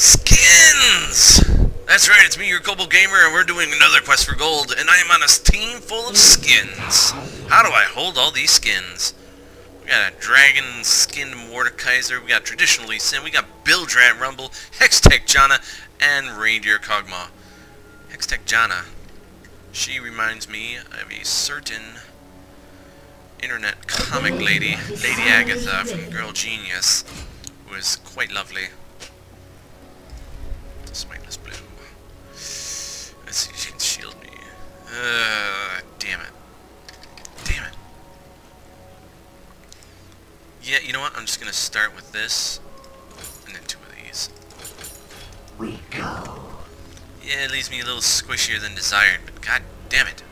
Skins! That's right, it's me, your Kobold Gamer, and we're doing another quest for gold, and I am on a team full of skins. How do I hold all these skins? We got a Dragon Skin Mordekaiser, we got Traditional Lee Sin, we got Bilgerat Rumble, Hextech Janna, and Reindeer Kog'Maw. Hextech Janna, she reminds me of a certain internet comic lady, Lady Agatha from Girl Genius, who is quite lovely. Uh, damn it. Damn it. Yeah, you know what? I'm just gonna start with this, and then two of these. We go. Yeah, it leaves me a little squishier than desired, but god damn it.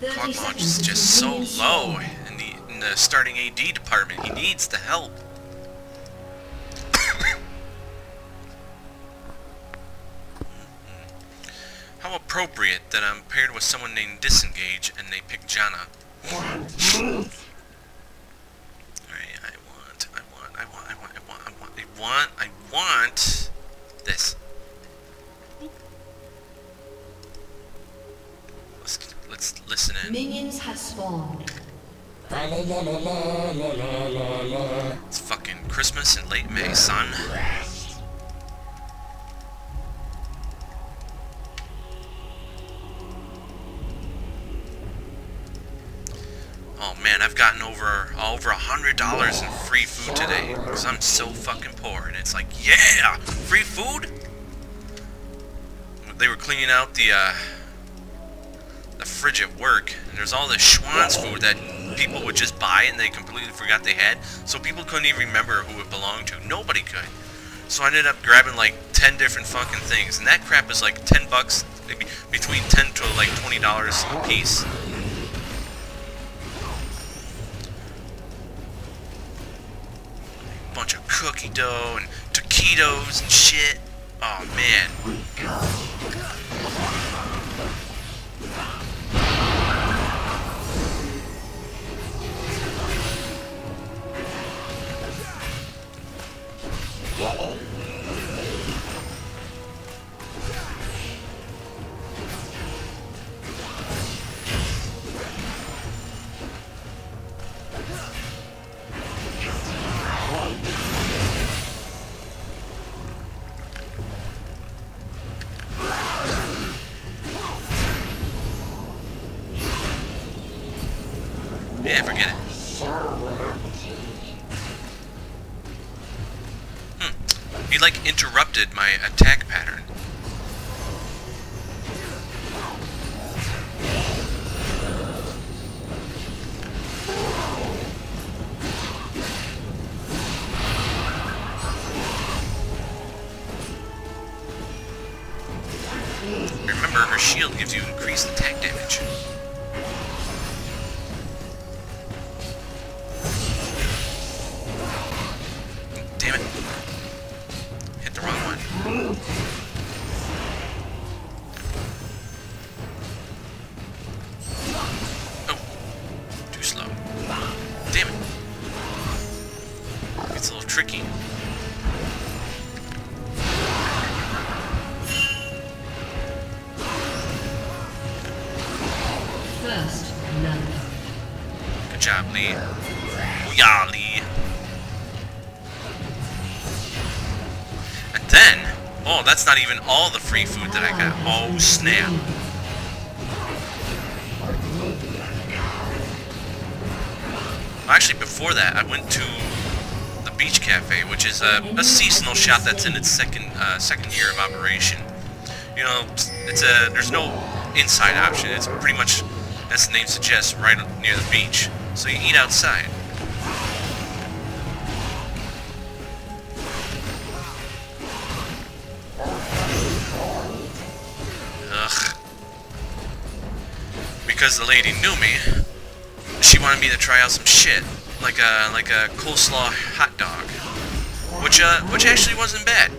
Clock launch is just so low in the in the starting AD department. He needs the help. How appropriate that I'm paired with someone named Disengage and they pick Janna. Alright, I want, I want, I want, I want, I want, I want, I want, I want this. Let's, let's listen in. Minions have spawned. It's fucking Christmas in late May, son. Gotten over over a hundred dollars in free food today because I'm so fucking poor, and it's like, yeah, free food. They were cleaning out the uh, the fridge at work, and there's all this Schwan's food that people would just buy and they completely forgot they had, so people couldn't even remember who it belonged to. Nobody could. So I ended up grabbing like 10 different fucking things, and that crap is like 10 bucks, maybe between 10 to like $20 a piece. Cookie dough and taquitos and shit. Oh man. My attack pattern. Remember, her shield gives you increased attack damage. Free food that I got. Oh, snap. Actually, before that, I went to the Beach Cafe, which is a, a seasonal shop that's in its second uh, second year of operation. You know, it's a there's no inside option. It's pretty much, as the name suggests, right near the beach. So you eat outside. Because the lady knew me, she wanted me to try out some shit, like a like a coleslaw hot dog, which uh which actually wasn't bad.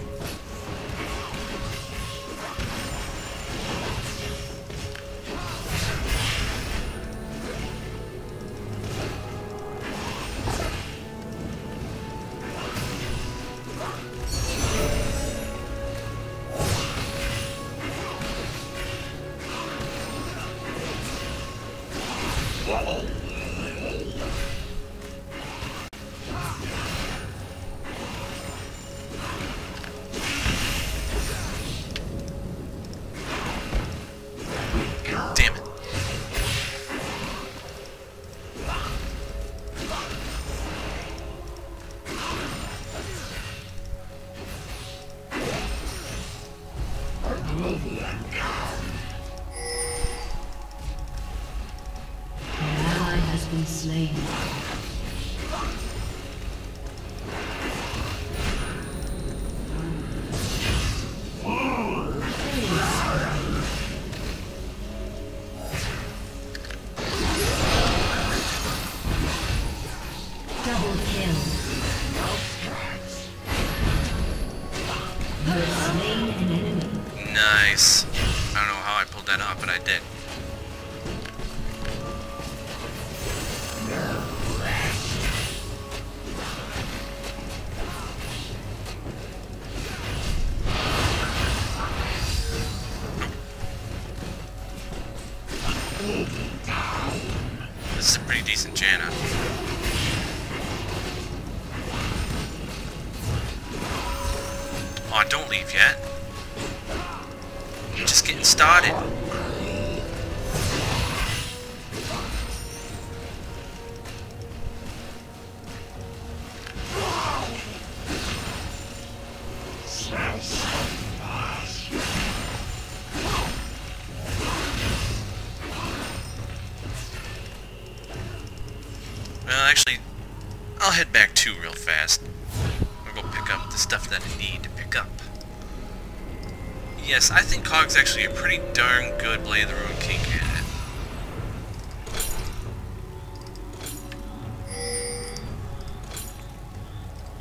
this, I think Kog's actually a pretty darn good Blade of the Ruined King candidate.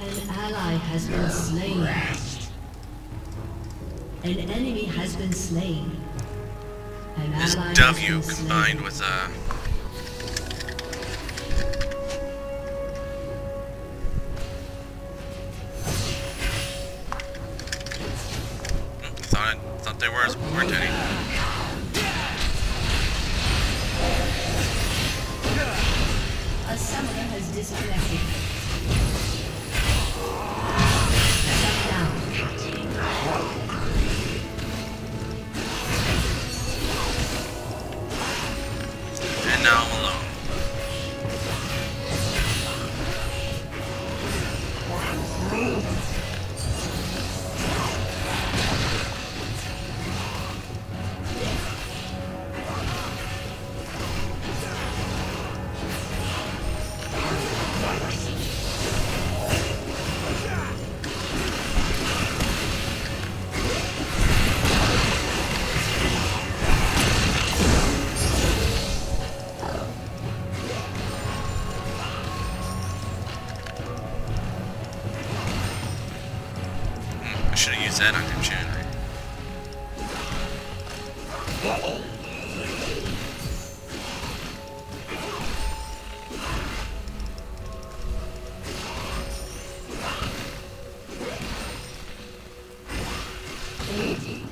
An ally has been slain. An enemy has been slain. An this W combined slain. with a... Uh, Classic. 政治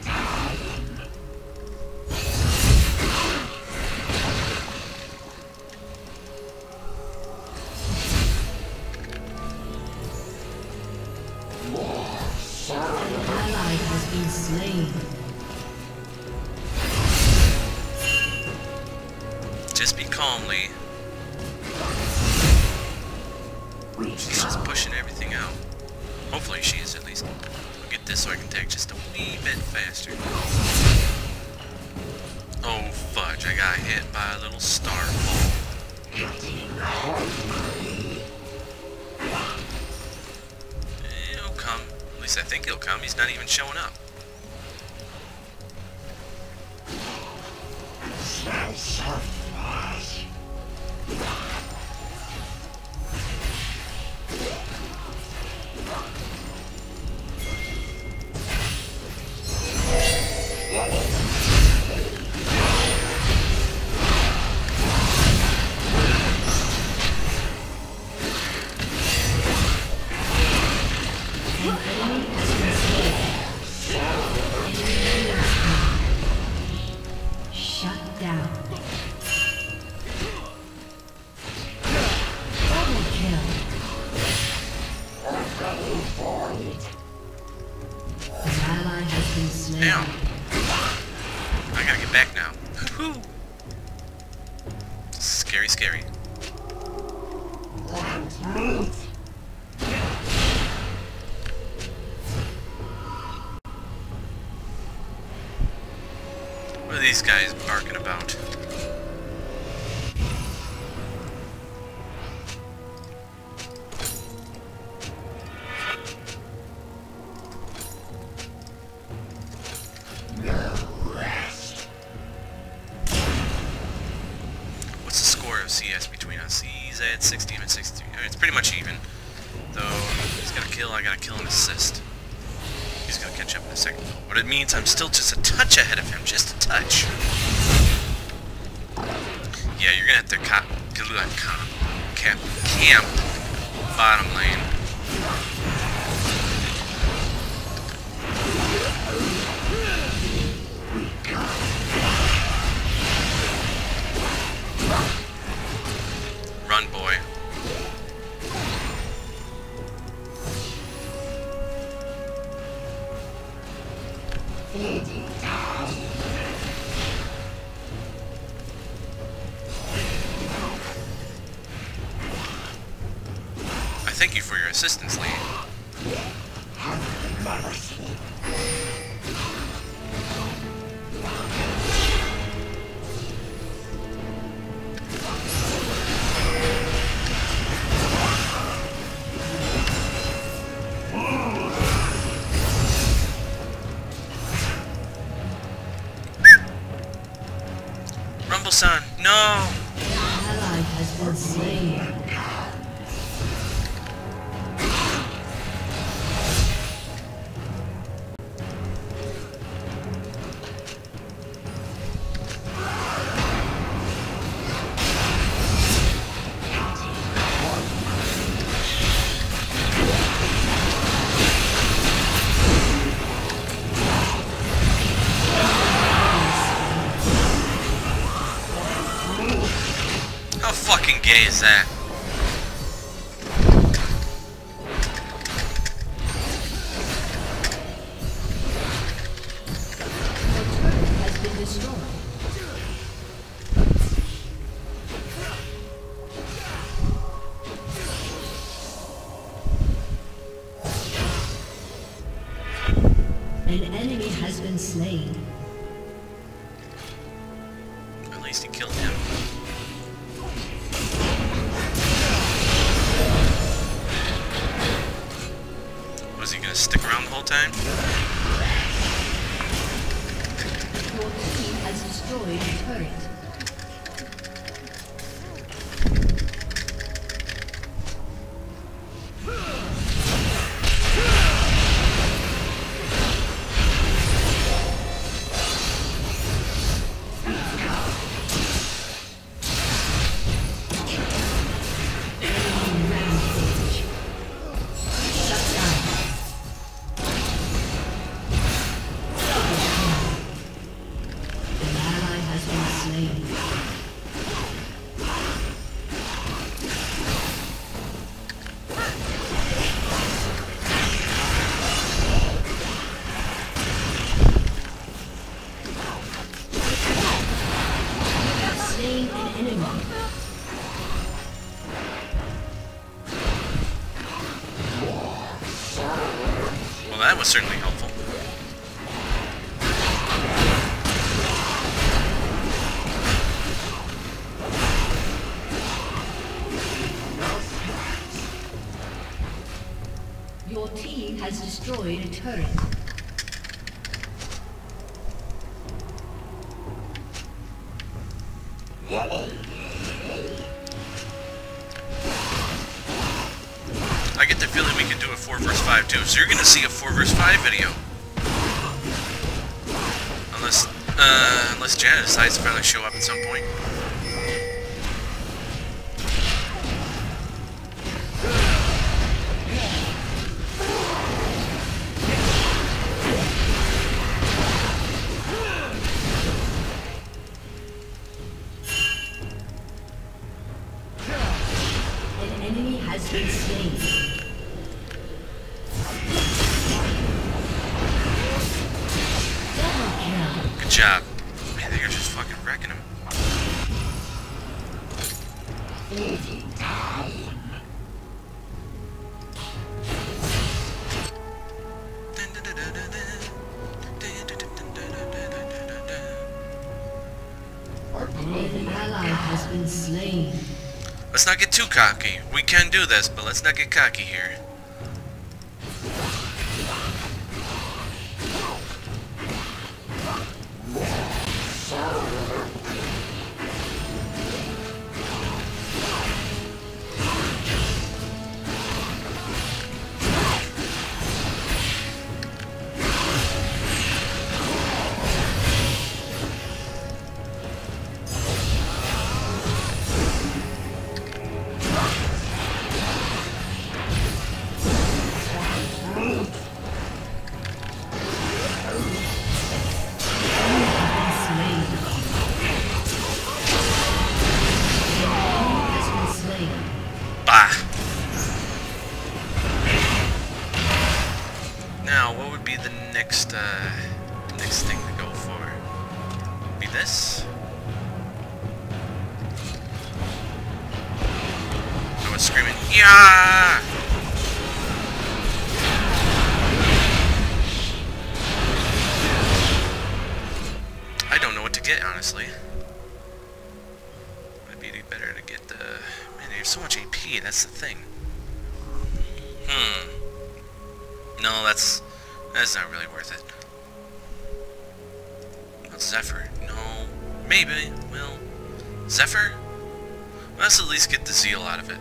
assist. He's gonna catch up in a second, What it means I'm still just a touch ahead of him, just a touch. Yeah, you're gonna have to cop, camp, camp bottom lane. Rumble-san, no! Slain. At least he killed him. Was he gonna stick around the whole time? Your team has destroyed a turret. Has destroyed a turret. I get the feeling we can do a 4 versus 5 too, so you're gonna see a 4 versus 5 video. Unless, uh, unless Janna decides to finally show up at some point. Let's not get too cocky. We can do this, but let's not get cocky here. Be the next, uh, next thing to go for? Be this? I was screaming, yeah! I don't know what to get, honestly. Would it be better to get the... Man, have so much AP, that's the thing. Hmm. No, that's... That's not really worth it. Zephyr? No. Maybe. Well... Zephyr? Let's at least get the Zeal out of it.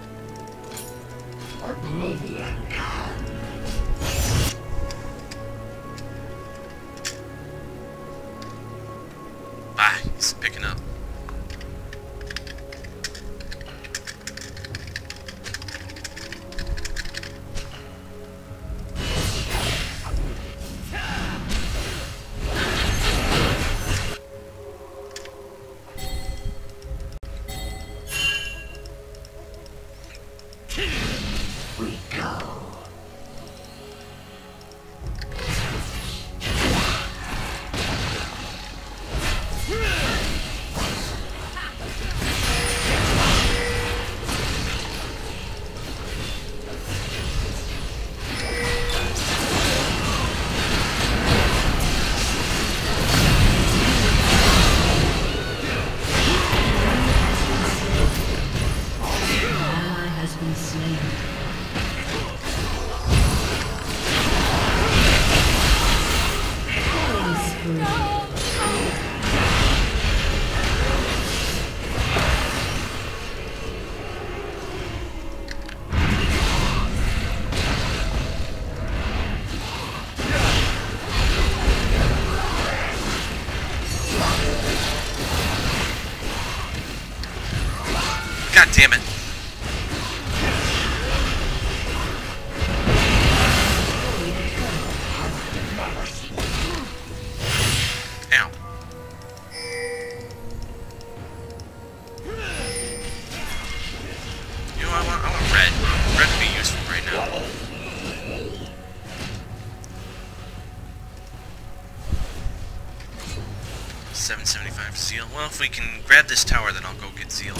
Zeal. Well, if we can grab this tower, then I'll go get Zeal.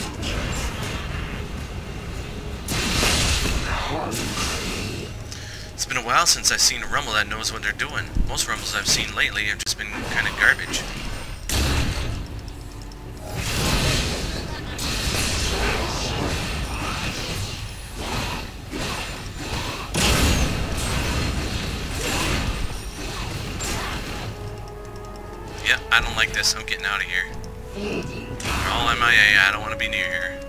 It's been a while since I've seen a Rumble that knows what they're doing. Most Rumbles I've seen lately have just been kind of garbage. Yep, I don't like this. I'm getting out of here. They're all MIA. I don't want to be near here.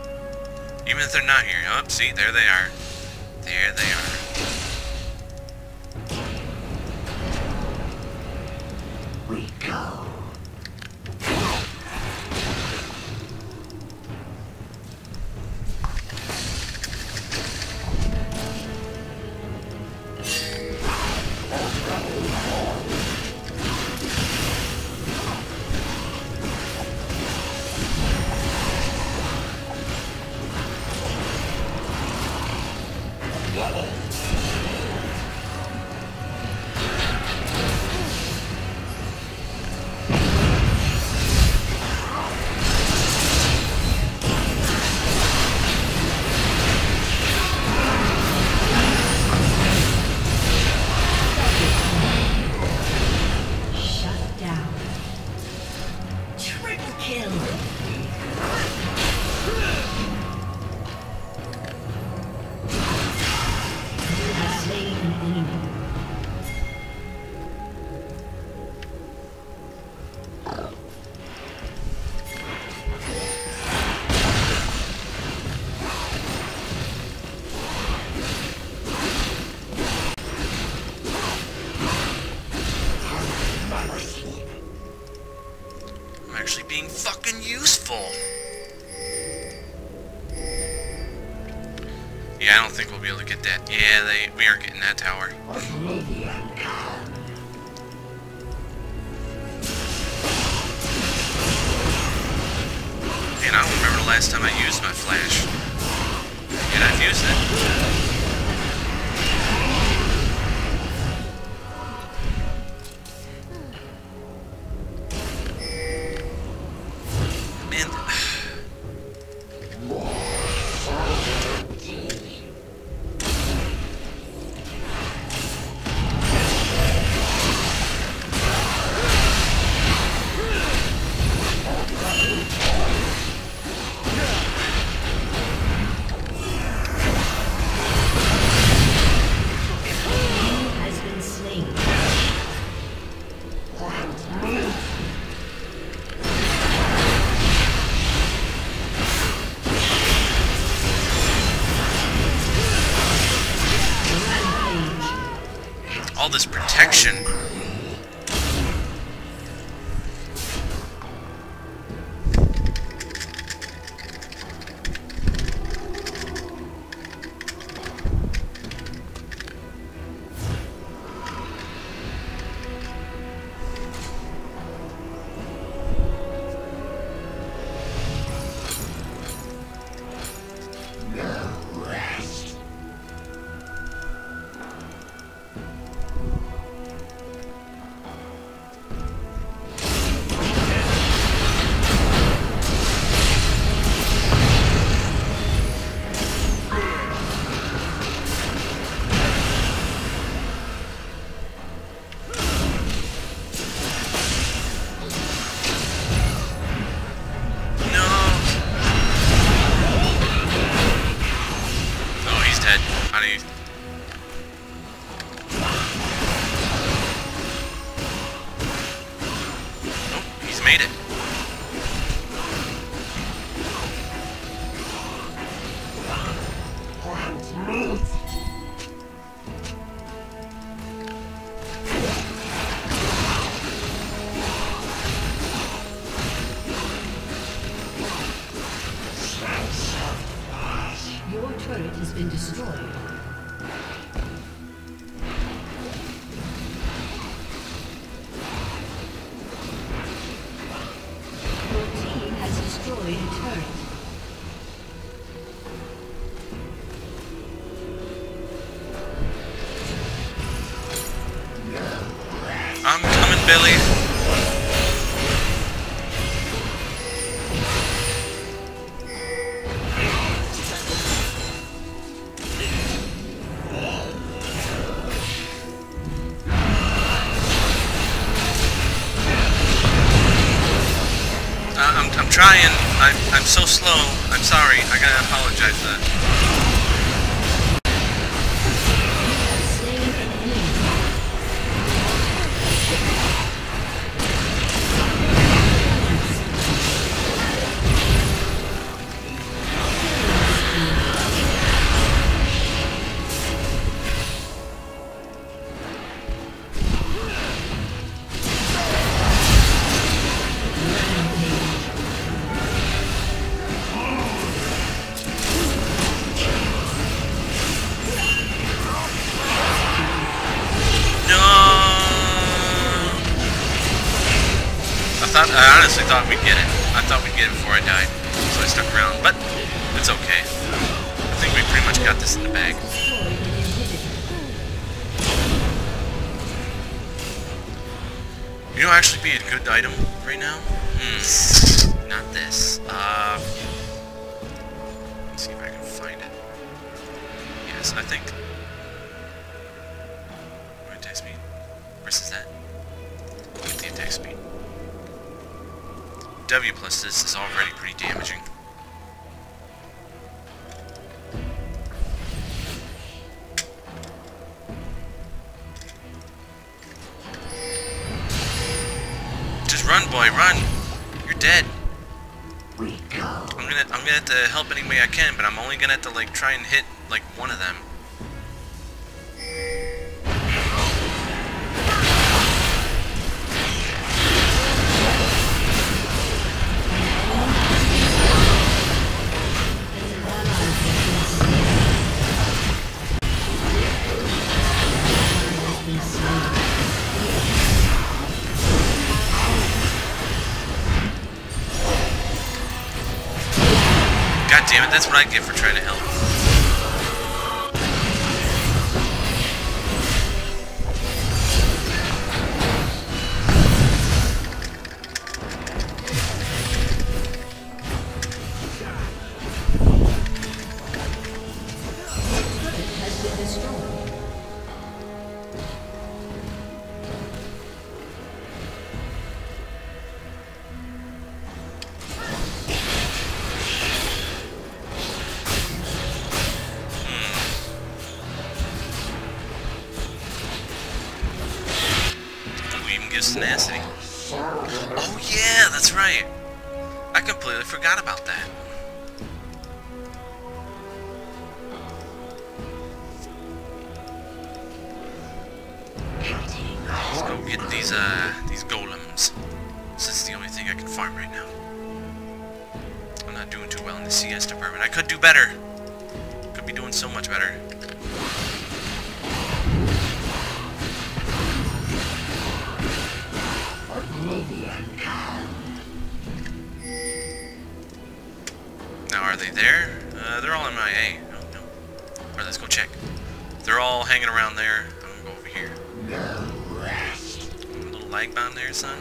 Even if they're not here. Oh, see, there they are. There they are. Fucking. Yeah, I don't think we'll be able to get that. Yeah, they we aren't getting that tower. And I don't remember the last time I used my flash. And I've used it. All this protection. Trying. I'm, I'm so slow. I'm sorry. I gotta apologize for that. Hmm. Not this. Uh. Let's see if I can find it. Yes, I think. Where attack speed? Versus that. Get the attack speed. W plus this is already pretty damaging. Just run, boy, run! Dead. We go. I'm gonna I'm gonna have to help any way I can, but I'm only gonna have to like try and hit like one of them. That's what I get for trying to help. Now, are they there? Uh, they're all MIA. Oh, no, no. Alright, let's go check. They're all hanging around there. I'm gonna go over here. No rest. A little lag bomb there, son.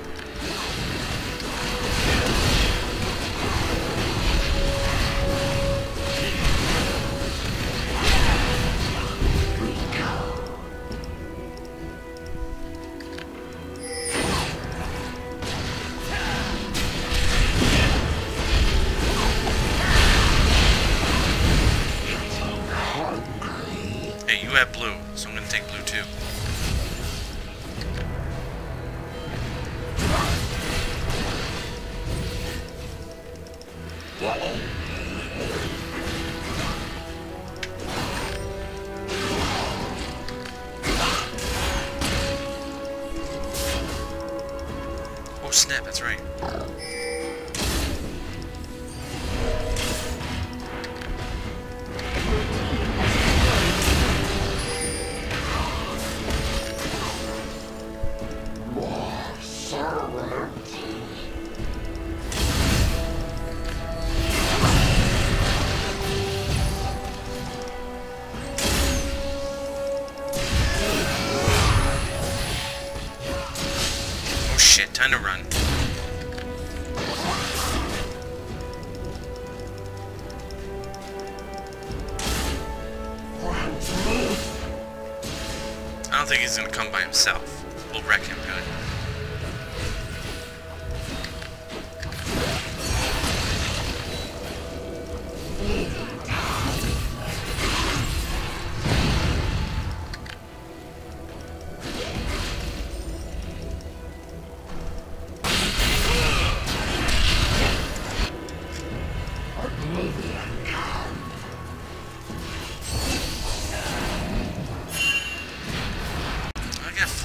itself.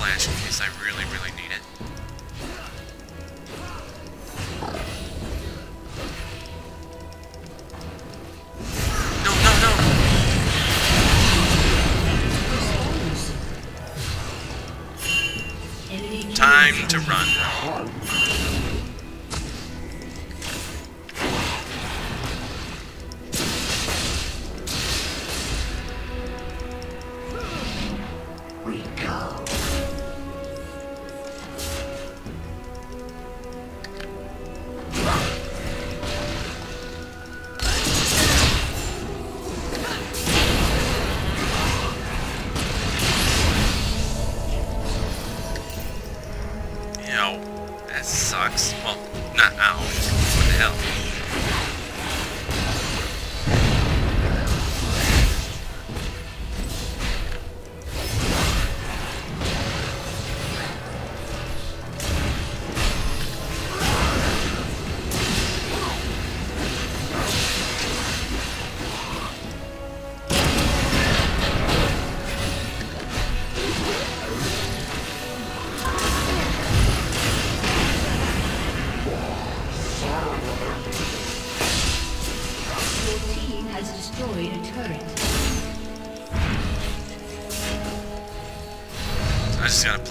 flash in case I really, really need it.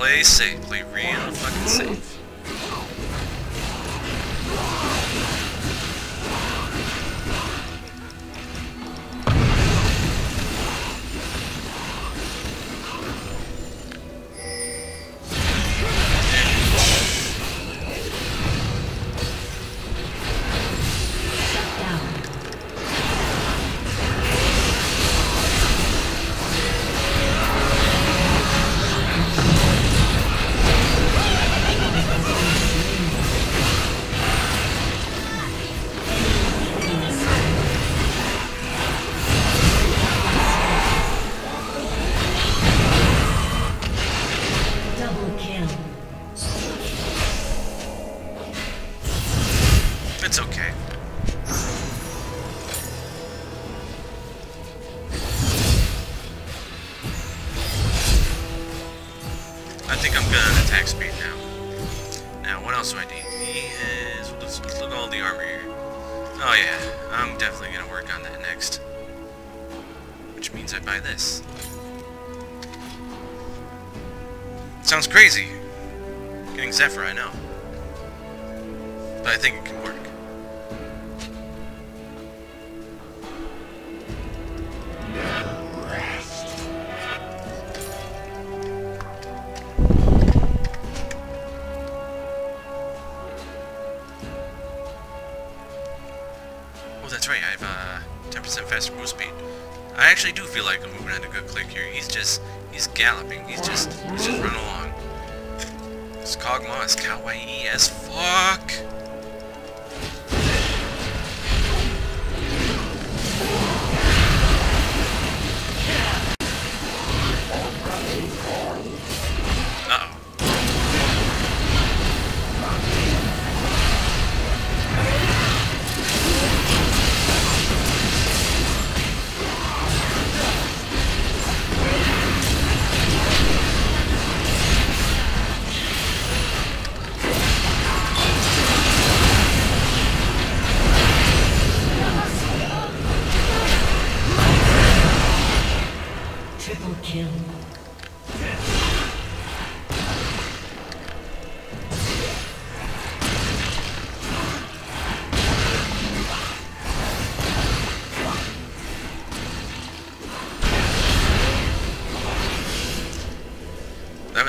play safely. Read the fucking safe. Zephyr, I know. annoying as fuck.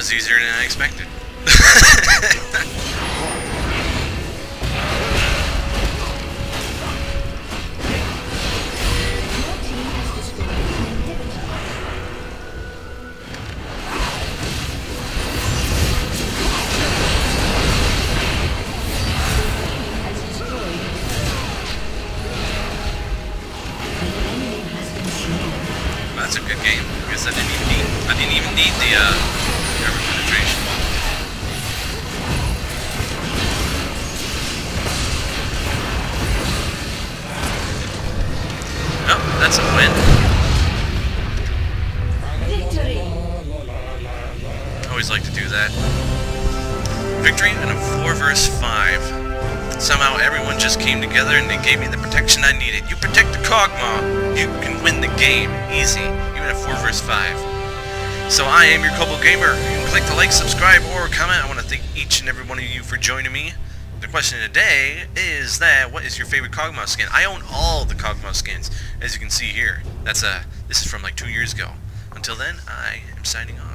was easier than I expected. is your favorite Kog'Maw skin. I own all the Kog'Maw skins, as you can see here. That's a, this is from like two years ago. Until then, I am signing off.